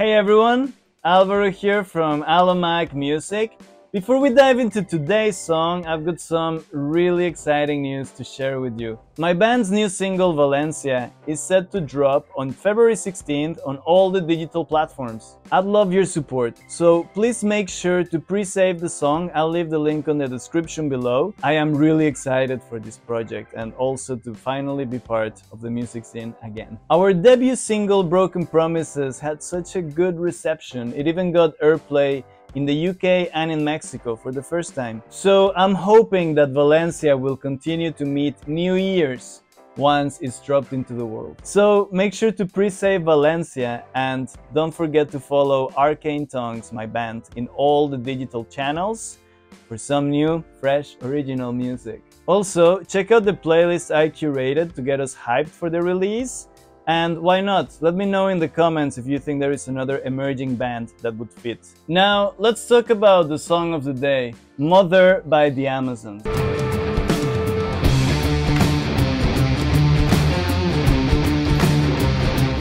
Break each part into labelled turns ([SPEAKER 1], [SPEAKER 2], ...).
[SPEAKER 1] Hey everyone, Alvaro here from Alomaq Music. Before we dive into today's song, I've got some really exciting news to share with you. My band's new single Valencia is set to drop on February 16th on all the digital platforms. I'd love your support, so please make sure to pre-save the song. I'll leave the link on the description below. I am really excited for this project and also to finally be part of the music scene again. Our debut single Broken Promises had such a good reception. It even got airplay in the UK and in Mexico for the first time. So I'm hoping that Valencia will continue to meet new ears once it's dropped into the world. So make sure to pre-save Valencia and don't forget to follow Arcane Tongues, my band, in all the digital channels for some new, fresh, original music. Also, check out the playlist I curated to get us hyped for the release and why not? Let me know in the comments if you think there is another emerging band that would fit. Now, let's talk about the song of the day, Mother by the Amazons.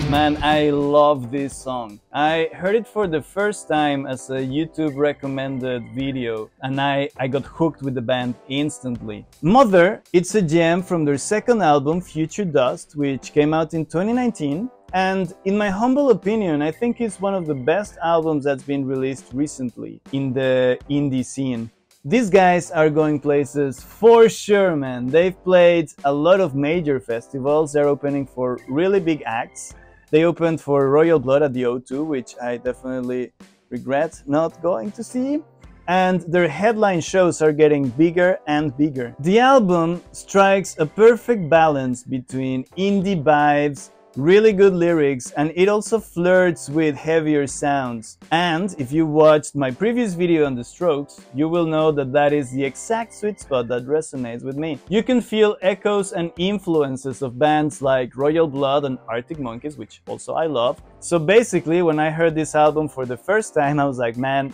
[SPEAKER 1] Man, I love this song. I heard it for the first time as a YouTube recommended video and I, I got hooked with the band instantly. Mother, it's a gem from their second album, Future Dust, which came out in 2019. And in my humble opinion, I think it's one of the best albums that's been released recently in the indie scene. These guys are going places for sure, man. They've played a lot of major festivals. They're opening for really big acts. They opened for Royal Blood at the O2, which I definitely regret not going to see. And their headline shows are getting bigger and bigger. The album strikes a perfect balance between indie vibes, really good lyrics and it also flirts with heavier sounds. And if you watched my previous video on the strokes, you will know that that is the exact sweet spot that resonates with me. You can feel echoes and influences of bands like Royal Blood and Arctic Monkeys, which also I love. So basically, when I heard this album for the first time, I was like, man,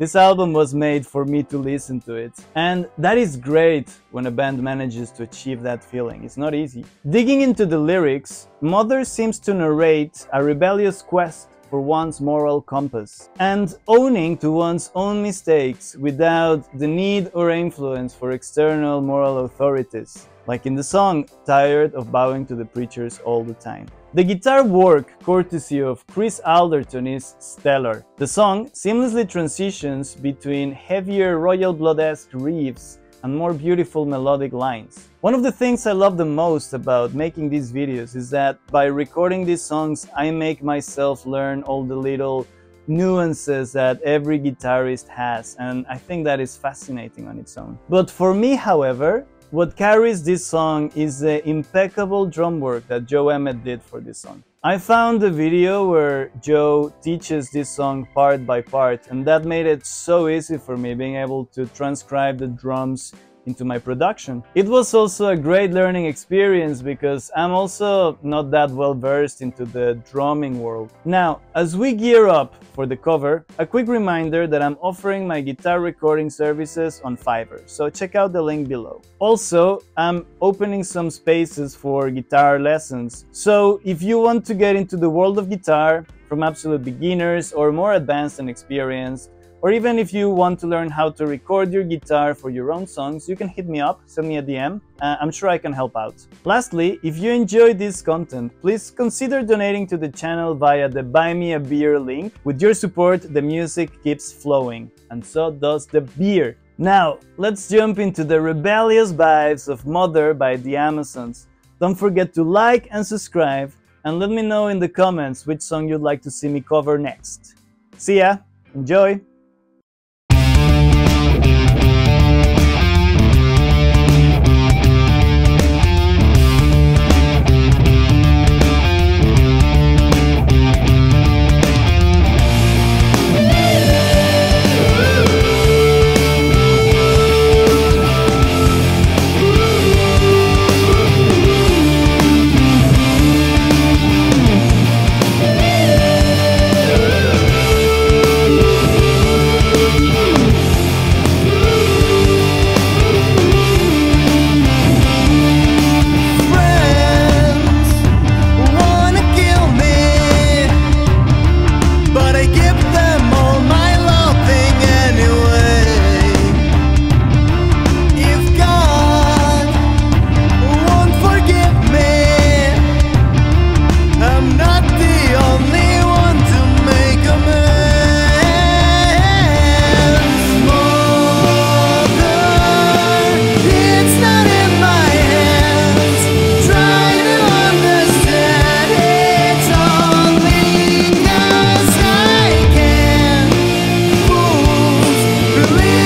[SPEAKER 1] this album was made for me to listen to it. And that is great when a band manages to achieve that feeling. It's not easy. Digging into the lyrics, Mother seems to narrate a rebellious quest for one's moral compass and owning to one's own mistakes without the need or influence for external moral authorities like in the song Tired of Bowing to the Preachers All the Time. The guitar work, courtesy of Chris Alderton, is stellar. The song seamlessly transitions between heavier Royal Blood-esque riffs and more beautiful melodic lines. One of the things I love the most about making these videos is that by recording these songs, I make myself learn all the little nuances that every guitarist has, and I think that is fascinating on its own. But for me, however, what carries this song is the impeccable drum work that Joe Emmett did for this song. I found a video where Joe teaches this song part by part and that made it so easy for me being able to transcribe the drums into my production. It was also a great learning experience because I'm also not that well versed into the drumming world. Now, as we gear up for the cover, a quick reminder that I'm offering my guitar recording services on Fiverr, so check out the link below. Also, I'm opening some spaces for guitar lessons, so if you want to get into the world of guitar from absolute beginners or more advanced and experienced, or even if you want to learn how to record your guitar for your own songs, you can hit me up, send me a DM. Uh, I'm sure I can help out. Lastly, if you enjoyed this content, please consider donating to the channel via the Buy Me a Beer link. With your support, the music keeps flowing, and so does the beer. Now, let's jump into the rebellious vibes of Mother by the Amazons. Don't forget to like and subscribe, and let me know in the comments which song you'd like to see me cover next. See ya! Enjoy! believe